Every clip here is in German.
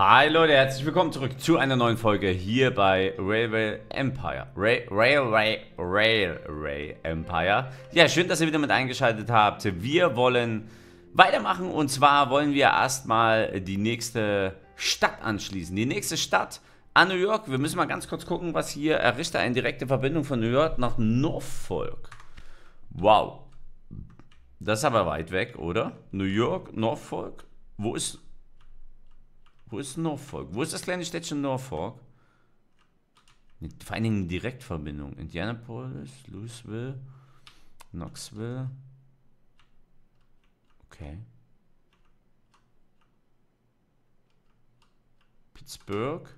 Hi Leute, herzlich willkommen zurück zu einer neuen Folge hier bei Railway Empire. Ra Railway, Railway Empire. Ja, schön, dass ihr wieder mit eingeschaltet habt. Wir wollen weitermachen und zwar wollen wir erstmal die nächste Stadt anschließen. Die nächste Stadt an New York. Wir müssen mal ganz kurz gucken, was hier errichtet. Eine direkte Verbindung von New York nach Norfolk. Wow. Das ist aber weit weg, oder? New York, Norfolk. Wo ist wo ist Norfolk? Wo ist das kleine Städtchen Norfolk? Vor allen Dingen Direktverbindung. Indianapolis, Louisville, Knoxville. Okay. Pittsburgh.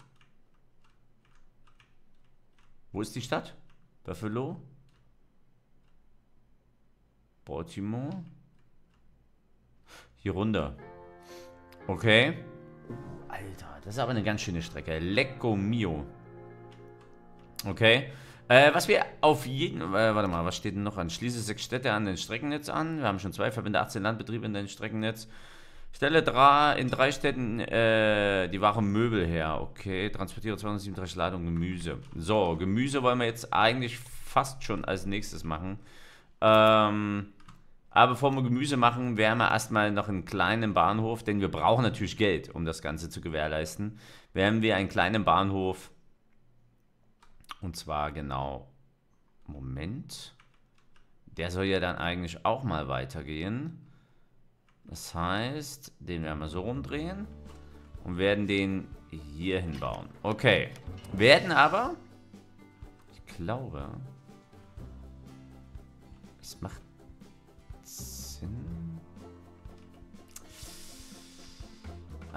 Wo ist die Stadt? Buffalo? Baltimore? Hier runter. Okay. Alter, das ist aber eine ganz schöne Strecke. Lecco mio. Okay. Äh, was wir auf jeden... Äh, warte mal, was steht denn noch an? Schließe sechs Städte an den Streckennetz an. Wir haben schon zwei, verbinde 18 Landbetriebe in den Streckennetz. Stelle drei, in drei Städten äh, die Ware Möbel her. Okay, transportiere 237 Ladungen Gemüse. So, Gemüse wollen wir jetzt eigentlich fast schon als nächstes machen. Ähm... Aber bevor wir Gemüse machen, werden wir erstmal noch einen kleinen Bahnhof, denn wir brauchen natürlich Geld, um das Ganze zu gewährleisten. Werden wir einen kleinen Bahnhof, und zwar genau, Moment, der soll ja dann eigentlich auch mal weitergehen. Das heißt, den werden wir so rumdrehen und werden den hier hinbauen. Okay, werden aber, ich glaube, es macht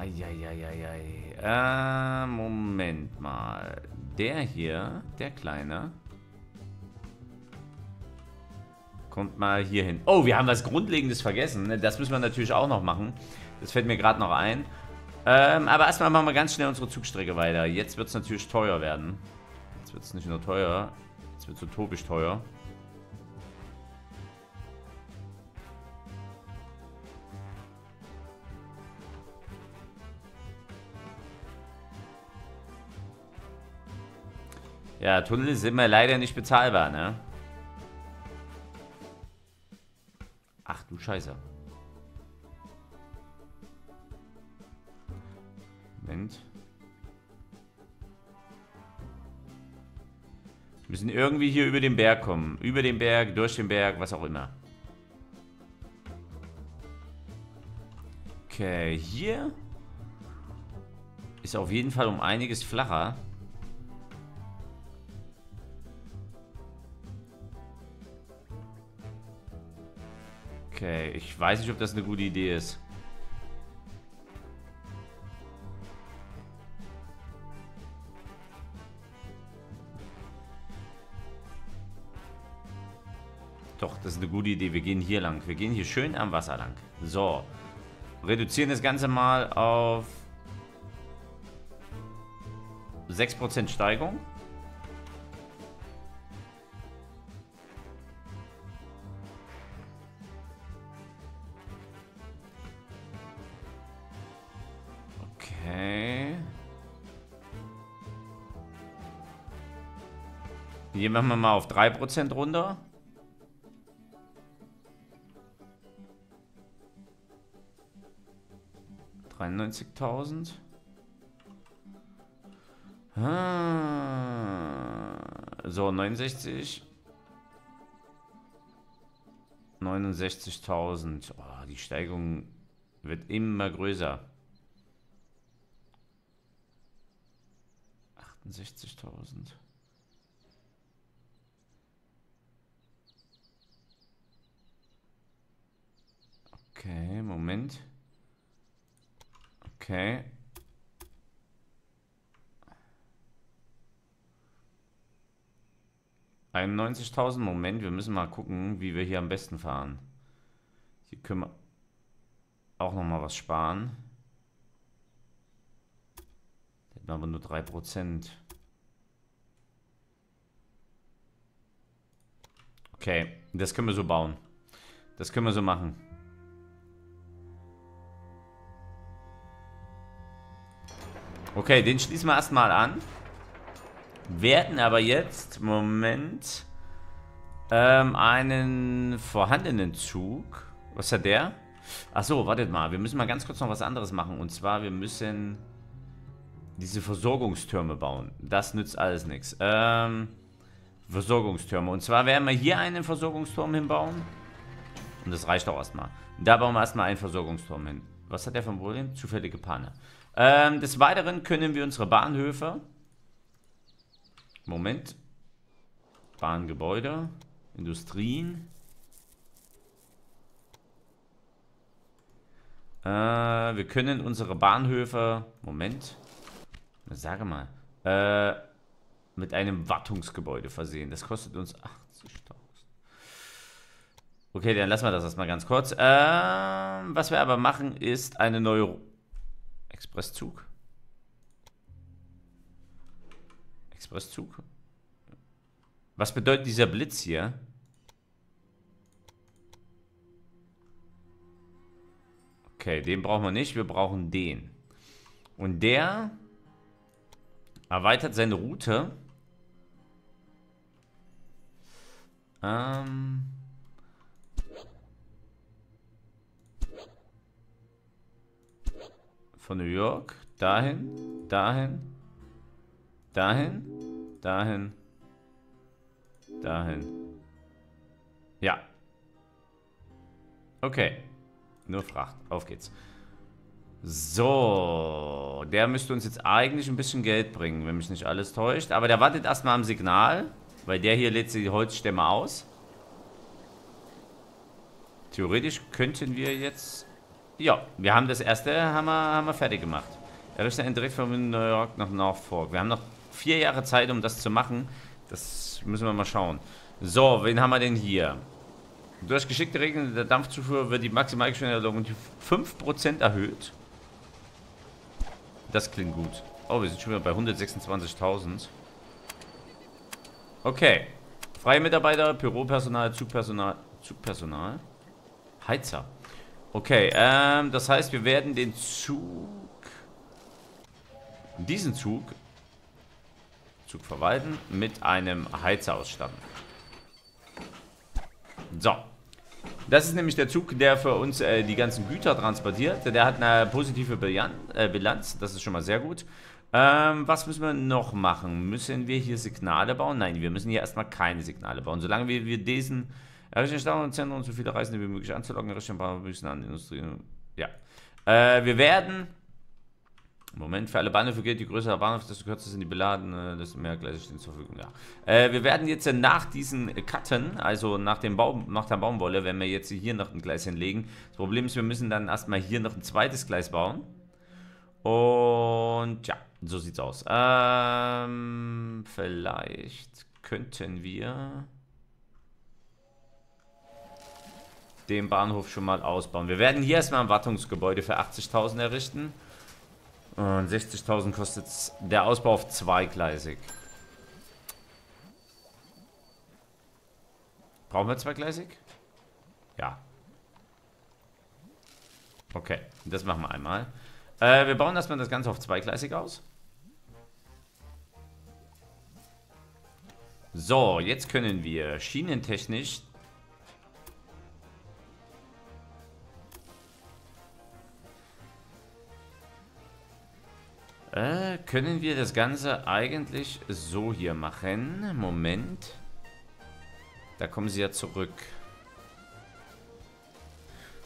Eieieiei. Äh, Moment mal. Der hier, der Kleine, kommt mal hier hin. Oh, wir haben was Grundlegendes vergessen. Ne? Das müssen wir natürlich auch noch machen. Das fällt mir gerade noch ein. Ähm, aber erstmal machen wir ganz schnell unsere Zugstrecke weiter. Jetzt wird es natürlich teuer werden. Jetzt wird es nicht nur teuer, jetzt wird es utopisch teuer. Ja, Tunnel sind mir leider nicht bezahlbar, ne? Ach du Scheiße. Moment. Wir müssen irgendwie hier über den Berg kommen. Über den Berg, durch den Berg, was auch immer. Okay, hier ist auf jeden Fall um einiges flacher. Okay, ich weiß nicht, ob das eine gute Idee ist. Doch, das ist eine gute Idee. Wir gehen hier lang. Wir gehen hier schön am Wasser lang. So. Reduzieren das Ganze mal auf 6% Steigung. Hier machen wir mal auf 3% runter. Dreiundneunzigtausend. Ah. So, 69. 69.000. Oh, die Steigung wird immer größer. 68.000. Okay, Moment. Okay. Einundneunzigtausend. Moment, wir müssen mal gucken, wie wir hier am besten fahren. Hier können wir auch noch mal was sparen. Hätten aber nur 3%. Okay, das können wir so bauen. Das können wir so machen. Okay, den schließen wir erstmal an. Werden aber jetzt, Moment, ähm, einen vorhandenen Zug. Was hat der? Achso, wartet mal. Wir müssen mal ganz kurz noch was anderes machen. Und zwar, wir müssen diese Versorgungstürme bauen. Das nützt alles nichts. Ähm, Versorgungstürme. Und zwar werden wir hier einen Versorgungsturm hinbauen. Und das reicht auch erstmal. Da bauen wir erstmal einen Versorgungsturm hin. Was hat der vom Problem? Zufällige Panne. Ähm, des Weiteren können wir unsere Bahnhöfe. Moment. Bahngebäude. Industrien. Äh, wir können unsere Bahnhöfe. Moment. Sage mal. Äh, mit einem Wartungsgebäude versehen. Das kostet uns 80.000. Okay, dann lassen wir das erstmal ganz kurz. Ähm, was wir aber machen, ist eine neue Expresszug. Expresszug. Was bedeutet dieser Blitz hier? Okay, den brauchen wir nicht. Wir brauchen den. Und der erweitert seine Route. Ähm... Von New York. Dahin. Dahin. Dahin. Dahin. Dahin. Ja. Okay. Nur Fracht. Auf geht's. So. Der müsste uns jetzt eigentlich ein bisschen Geld bringen, wenn mich nicht alles täuscht. Aber der wartet erstmal am Signal. Weil der hier lädt die Holzstämme aus. Theoretisch könnten wir jetzt ja, wir haben das erste haben wir, haben wir fertig gemacht. Errichten einen direkt von New York nach Norfolk. Wir haben noch vier Jahre Zeit, um das zu machen. Das müssen wir mal schauen. So, wen haben wir denn hier? Durch geschickte Regeln der Dampfzufuhr wird die Maximalgeschwindigkeit um 5% erhöht. Das klingt gut. Oh, wir sind schon wieder bei 126.000. Okay. Freie Mitarbeiter, Büropersonal, Zugpersonal. Zugpersonal? Heizer. Okay, ähm, das heißt, wir werden den Zug, diesen Zug, Zug verwalten, mit einem Heizer ausstatten. So. Das ist nämlich der Zug, der für uns äh, die ganzen Güter transportiert. Der hat eine positive äh, Bilanz. Das ist schon mal sehr gut. Ähm, was müssen wir noch machen? Müssen wir hier Signale bauen? Nein, wir müssen hier erstmal keine Signale bauen. Solange wir, wir diesen Errichten Standortzentren und so viele Reisende wie möglich anzulocken, errichten müssen an Industrie. Ja. Äh, wir werden. Moment, für alle Bahnhöfe gilt, je größer der Bahnhof, desto kürzer sind die beladen, äh, desto mehr Gleise stehen zur Verfügung. Ja. Äh, wir werden jetzt nach diesen Cutten, also nach, dem Baum, nach der Baumwolle, wenn wir jetzt hier noch ein Gleis hinlegen. Das Problem ist, wir müssen dann erstmal hier noch ein zweites Gleis bauen. Und ja, so sieht's aus. Ähm, vielleicht könnten wir den Bahnhof schon mal ausbauen. Wir werden hier erstmal ein Wartungsgebäude für 80.000 errichten. Und 60.000 kostet der Ausbau auf zweigleisig. Brauchen wir zweigleisig? Ja. Okay, das machen wir einmal. Äh, wir bauen erstmal das Ganze auf zweigleisig aus. So, jetzt können wir schienentechnisch Äh, können wir das Ganze eigentlich so hier machen? Moment. Da kommen sie ja zurück.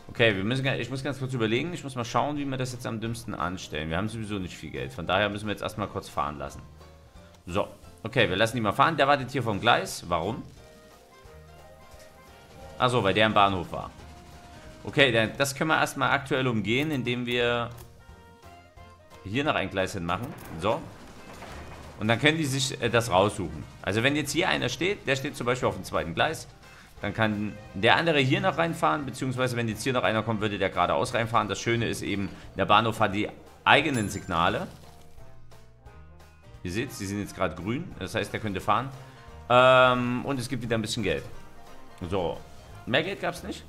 Okay, wir müssen, ich muss ganz kurz überlegen. Ich muss mal schauen, wie wir das jetzt am dümmsten anstellen. Wir haben sowieso nicht viel Geld. Von daher müssen wir jetzt erstmal kurz fahren lassen. So. Okay, wir lassen ihn mal fahren. Der wartet hier vom Gleis. Warum? Achso, weil der im Bahnhof war. Okay, das können wir erstmal aktuell umgehen, indem wir hier noch ein Gleis hinmachen. So. Und dann können die sich äh, das raussuchen. Also wenn jetzt hier einer steht, der steht zum Beispiel auf dem zweiten Gleis, dann kann der andere hier noch reinfahren, beziehungsweise wenn jetzt hier noch einer kommt, würde der geradeaus reinfahren. Das Schöne ist eben, der Bahnhof hat die eigenen Signale. Ihr seht, sie sind jetzt gerade grün, das heißt, der könnte fahren. Ähm, und es gibt wieder ein bisschen Geld. So, mehr Geld gab es nicht.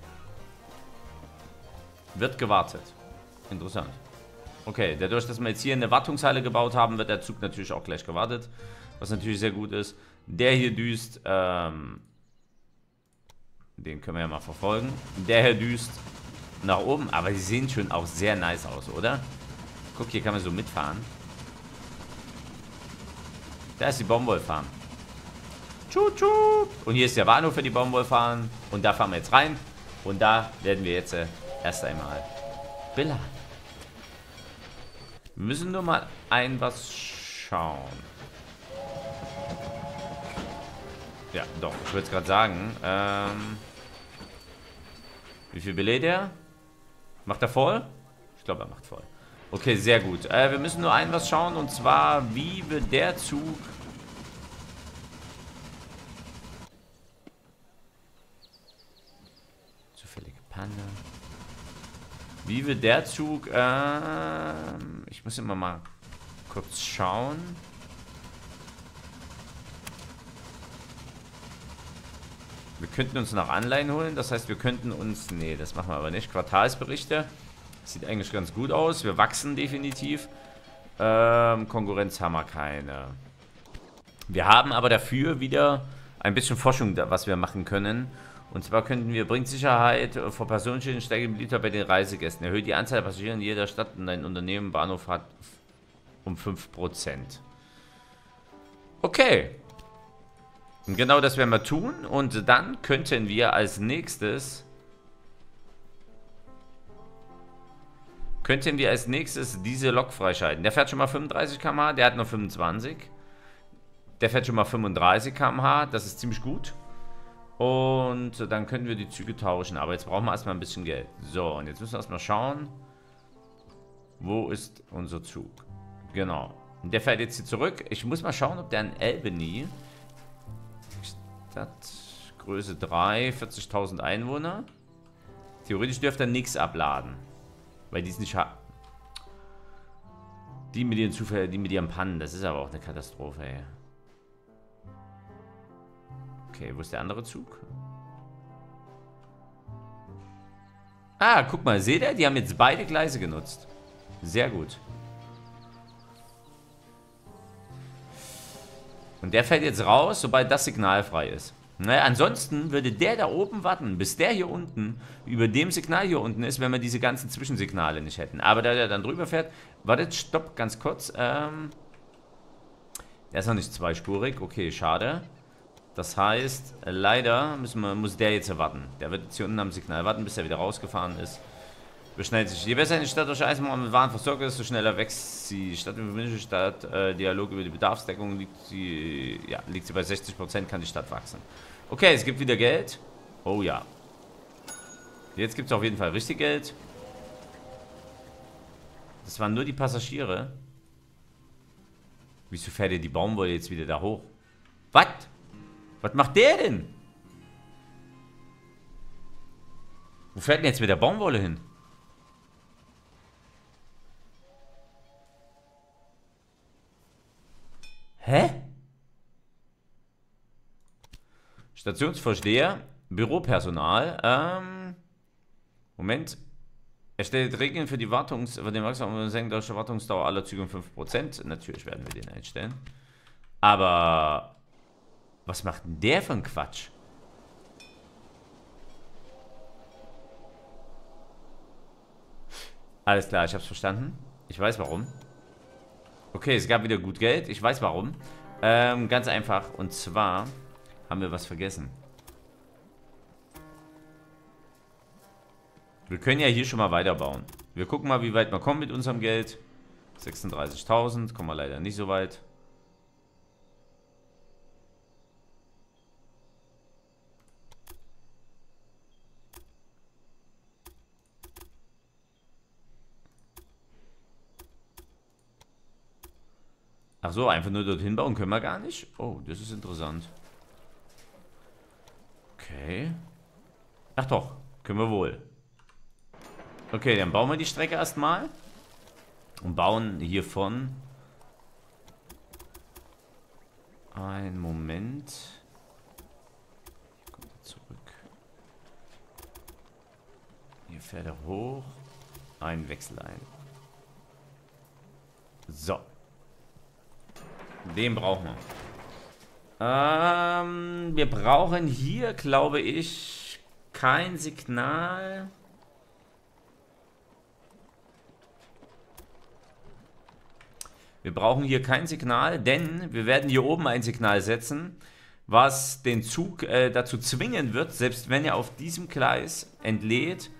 Wird gewartet. Interessant. Okay, dadurch, dass wir jetzt hier eine Wartungshalle gebaut haben, wird der Zug natürlich auch gleich gewartet. Was natürlich sehr gut ist. Der hier düst, ähm, den können wir ja mal verfolgen. Der hier düst nach oben, aber die sehen schon auch sehr nice aus, oder? Guck, hier kann man so mitfahren. Da ist die Baumwollfarm. Tschut, tschut. Und hier ist der Bahnhof für die Baumwollfarm. Und da fahren wir jetzt rein. Und da werden wir jetzt äh, erst einmal beladen. Müssen nur mal ein was schauen. Ja, doch, ich würde es gerade sagen. Ähm, wie viel belädt er? Macht er voll? Ich glaube, er macht voll. Okay, sehr gut. Äh, wir müssen nur ein was schauen und zwar, wie wird der Zug... Zufällige Panne. Wie wird der Zug... Äh, ich muss immer mal kurz schauen. Wir könnten uns noch Anleihen holen. Das heißt, wir könnten uns... Nee, das machen wir aber nicht. Quartalsberichte. Sieht eigentlich ganz gut aus. Wir wachsen definitiv. Ähm, Konkurrenz haben wir keine. Wir haben aber dafür wieder ein bisschen Forschung, was wir machen können. Und zwar könnten wir, bringt Sicherheit vor Personenschäden, steigende Beliebtheit bei den Reisegästen. Erhöht die Anzahl der Passagiere in jeder Stadt und ein Unternehmen Bahnhof hat um 5%. Okay. Und genau das werden wir tun. Und dann könnten wir als nächstes... Könnten wir als nächstes diese Lok freischalten. Der fährt schon mal 35 km/h, der hat nur 25. Der fährt schon mal 35 km/h, das ist ziemlich gut. Und dann können wir die Züge tauschen. Aber jetzt brauchen wir erstmal ein bisschen Geld. So, und jetzt müssen wir erstmal schauen. Wo ist unser Zug? Genau. Der fährt jetzt hier zurück. Ich muss mal schauen, ob der in Albany Stadt, Größe 3, 40.000 Einwohner. Theoretisch dürfte er nichts abladen. Weil die es nicht haben. Die mit ihren Zufällen, die mit ihren Pannen, das ist aber auch eine Katastrophe, ey. Okay, wo ist der andere Zug? Ah, guck mal, seht ihr? Die haben jetzt beide Gleise genutzt. Sehr gut. Und der fällt jetzt raus, sobald das Signal frei ist. Naja, ansonsten würde der da oben warten, bis der hier unten über dem Signal hier unten ist, wenn wir diese ganzen Zwischensignale nicht hätten. Aber da der dann drüber fährt, wartet, stopp, ganz kurz. Ähm, der ist noch nicht zweispurig, okay, schade. Das heißt, leider müssen wir, muss der jetzt warten. Der wird jetzt hier unten am Signal warten, bis er wieder rausgefahren ist. Beschneidet sich. Je besser eine Stadt durch Eisenbahn mit Waren versorgt ist, desto schneller wächst die Stadt im Stadt. Äh, Dialog über die Bedarfsdeckung liegt sie, ja, liegt sie bei 60%, kann die Stadt wachsen. Okay, es gibt wieder Geld. Oh ja. Jetzt gibt es auf jeden Fall richtig Geld. Das waren nur die Passagiere. Wieso fährt ihr die Baumwolle jetzt wieder da hoch? Was? Was macht der denn? Wo fährt denn jetzt mit der Baumwolle hin? Hä? Stationsvorsteher, Büropersonal, ähm, Moment. Erstellt Regeln für die Wartungs, für den Wachstum der Wartungsdauer aller Züge um 5%. Natürlich werden wir den einstellen. Aber, was macht denn der für ein Quatsch? Alles klar, ich hab's verstanden. Ich weiß warum. Okay, es gab wieder gut Geld. Ich weiß warum. Ähm, ganz einfach. Und zwar haben wir was vergessen. Wir können ja hier schon mal weiterbauen. Wir gucken mal, wie weit wir kommen mit unserem Geld. 36.000. Kommen wir leider nicht so weit. Ach so, einfach nur dorthin bauen können wir gar nicht? Oh, das ist interessant. Okay. Ach doch, können wir wohl. Okay, dann bauen wir die Strecke erstmal. Und bauen hiervon... Ein Moment. Hier kommt er zurück. Hier fährt er hoch. Ein Wechsel ein. So. Den brauchen wir. Ähm, wir brauchen hier, glaube ich, kein Signal. Wir brauchen hier kein Signal, denn wir werden hier oben ein Signal setzen, was den Zug äh, dazu zwingen wird, selbst wenn er auf diesem Gleis entlädt,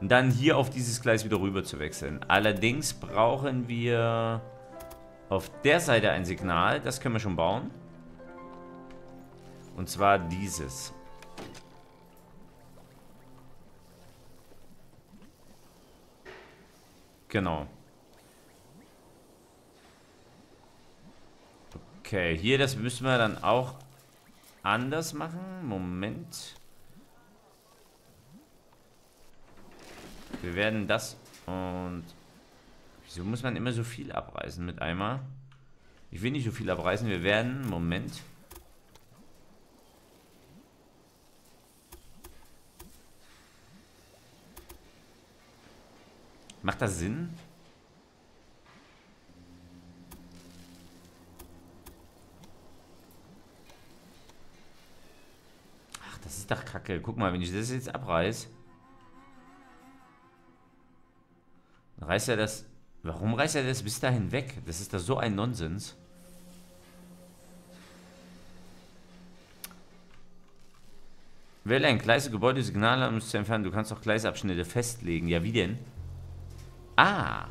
dann hier auf dieses Gleis wieder rüber zu wechseln. Allerdings brauchen wir auf der Seite ein Signal, das können wir schon bauen. Und zwar dieses. Genau. Okay, hier, das müssen wir dann auch anders machen. Moment. Wir werden das und... Wieso muss man immer so viel abreißen mit einmal? Ich will nicht so viel abreißen. Wir werden... Moment. Macht das Sinn? Das ist doch kacke. Guck mal, wenn ich das jetzt abreiß. Dann reißt er das... Warum reißt er das bis dahin weg? Das ist doch so ein Nonsens. Wähle ein Gleise, Gebäude, Signale, um es zu entfernen. Du kannst auch Gleisabschnitte festlegen. Ja, wie denn? Ah.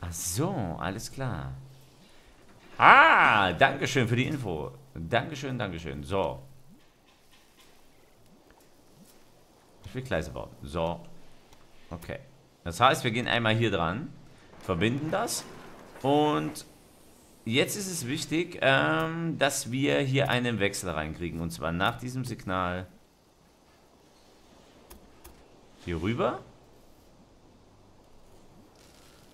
Ach so, alles klar. Ah, Dankeschön für die Info. Dankeschön, Dankeschön. So. Ich will Gleise bauen. So. Okay. Das heißt, wir gehen einmal hier dran, verbinden das und jetzt ist es wichtig, ähm, dass wir hier einen Wechsel reinkriegen. Und zwar nach diesem Signal hier rüber.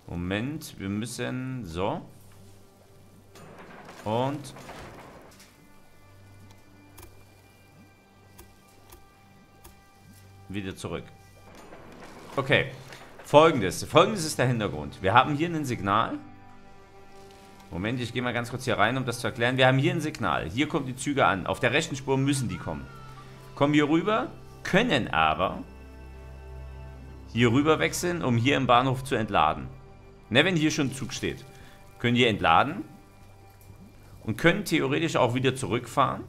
Moment, wir müssen... So. Und... Wieder zurück. Okay. Folgendes. Folgendes ist der Hintergrund. Wir haben hier ein Signal. Moment, ich gehe mal ganz kurz hier rein, um das zu erklären. Wir haben hier ein Signal. Hier kommen die Züge an. Auf der rechten Spur müssen die kommen. Kommen hier rüber, können aber hier rüber wechseln, um hier im Bahnhof zu entladen. Ne, wenn hier schon Zug steht. Können hier entladen. Und können theoretisch auch wieder zurückfahren.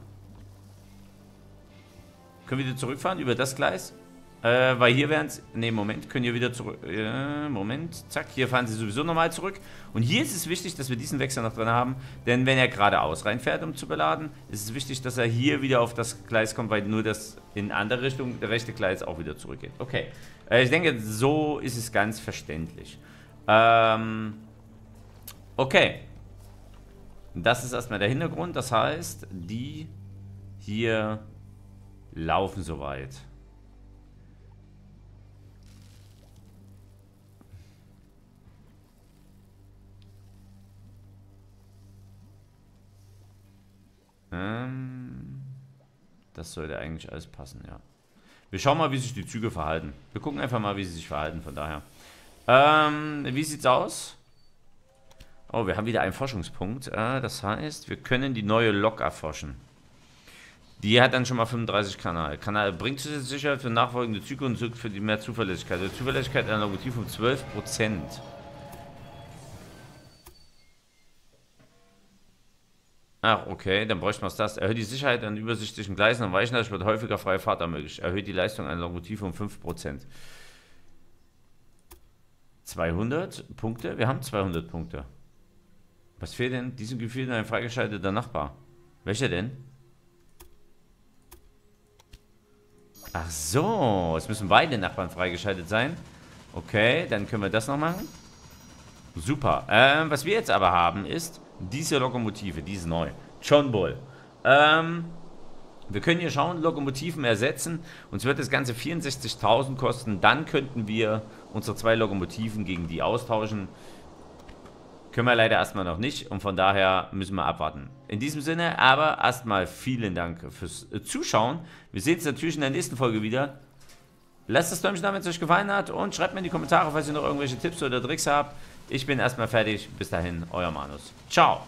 Können wieder zurückfahren über das Gleis. Äh, weil hier wären es... Ne, Moment. Können hier wieder zurück... Äh, Moment. Zack. Hier fahren sie sowieso nochmal zurück. Und hier ist es wichtig, dass wir diesen Wechsel noch drin haben. Denn wenn er geradeaus reinfährt, um zu beladen, ist es wichtig, dass er hier wieder auf das Gleis kommt, weil nur das in andere Richtung, der rechte Gleis auch wieder zurückgeht. Okay. Äh, ich denke, so ist es ganz verständlich. Ähm, okay. Das ist erstmal der Hintergrund. Das heißt, die hier laufen soweit. Ähm, das sollte eigentlich alles passen, ja. Wir schauen mal, wie sich die Züge verhalten. Wir gucken einfach mal, wie sie sich verhalten, von daher. Ähm, wie sieht's aus? Oh, wir haben wieder einen Forschungspunkt. Äh, das heißt, wir können die neue Lok erforschen. Die hat dann schon mal 35 Kanal. Kanal bringt Sicherheit für nachfolgende Züge und für die mehr Zuverlässigkeit. Die Zuverlässigkeit einer Lokomotive um 12%. Ach, okay, dann bräuchten wir das. Erhöht die Sicherheit an übersichtlichen Gleisen und Weichen, es wird häufiger freie Fahrt ermöglicht. Erhöht die Leistung einer Lokomotive um 5%. 200 Punkte? Wir haben 200 Punkte. Was fehlt denn? Diesem Gefühl ein freigeschalteter Nachbar. Welcher denn? Ach so, es müssen beide Nachbarn freigeschaltet sein. Okay, dann können wir das noch machen. Super. Ähm, was wir jetzt aber haben ist diese Lokomotive, die ist neu. John Bull. Ähm, wir können hier schauen, Lokomotiven ersetzen. Uns wird das Ganze 64.000 kosten. Dann könnten wir unsere zwei Lokomotiven gegen die austauschen. Können wir leider erstmal noch nicht und von daher müssen wir abwarten. In diesem Sinne aber erstmal vielen Dank fürs Zuschauen. Wir sehen uns natürlich in der nächsten Folge wieder. Lasst das Däumchen da, wenn es euch gefallen hat und schreibt mir in die Kommentare, falls ihr noch irgendwelche Tipps oder Tricks habt. Ich bin erstmal fertig. Bis dahin, euer Manus. Ciao.